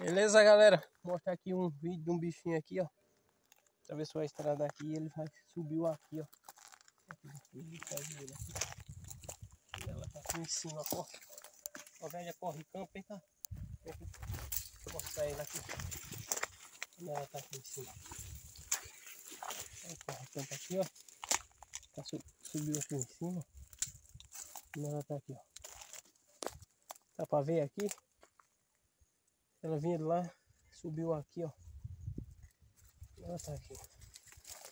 Beleza, galera? Vou mostrar aqui um vídeo de um bichinho aqui, ó. Se vai estrada daqui ele vai subiu aqui, ó. Ela tá aqui em cima, ó. A velha corre campo, hein, tá? Eu mostrar ele aqui. Ela tá aqui em cima. Ela corre campo aqui, ó. Tá, subiu aqui em cima. E ela tá aqui, ó. Dá pra ver aqui? Ela vinha de lá, subiu aqui, ó. Ela tá aqui.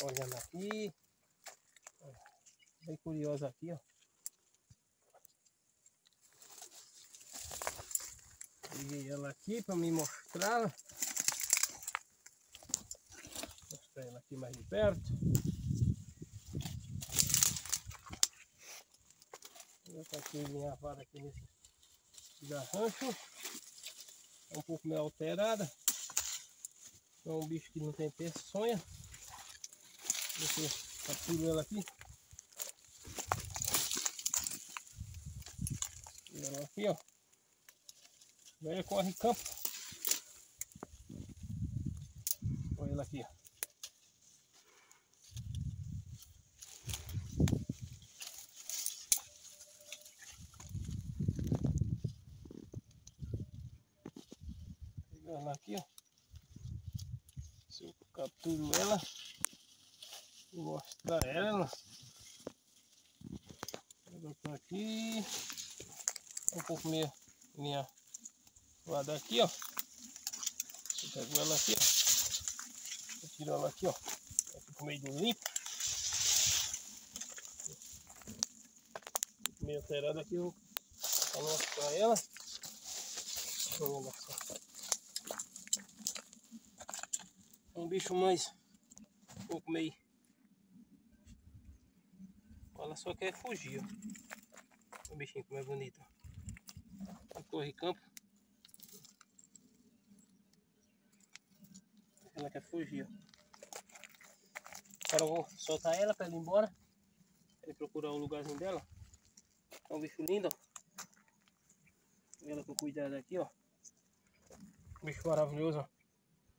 Olhando aqui. Bem curiosa aqui, ó. Liguei ela aqui para me mostrar. Mostrar ela aqui mais de perto. Ela tá aqui alinhavada aqui nesse garrancho um pouco meio alterada. É um bicho que não tem peçonha. Eu capturar ela aqui. Ela aqui, ó. Velha corre campo. Olha ela aqui, ó. Ela aqui, ó. Se eu capturo ela, vou mostrar ela. Ela tá aqui. Um pouco meio minha lado aqui, ó. Eu pego ela aqui, ó. Eu tiro ela aqui, ó. Aqui pro meio do limpo. Meio alterada aqui, eu vou mostrar ela. Olha só. Um bicho mais um pouco meio ela só quer fugir ó. o bichinho como é bonito ó. corre campo ela quer fugir ó. agora eu vou soltar ela para ela ir embora ele procurar o lugarzinho dela é um bicho lindo ó. ela com cuidado aqui ó bicho maravilhoso ó.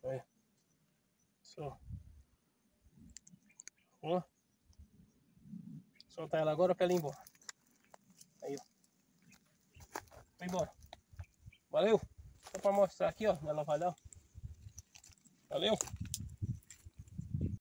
Olha. Só. Ó. Soltar ela agora pra ela ir embora. Aí, ó. Vai embora. Valeu. Só pra mostrar aqui, ó. Ela vai dar. Valeu.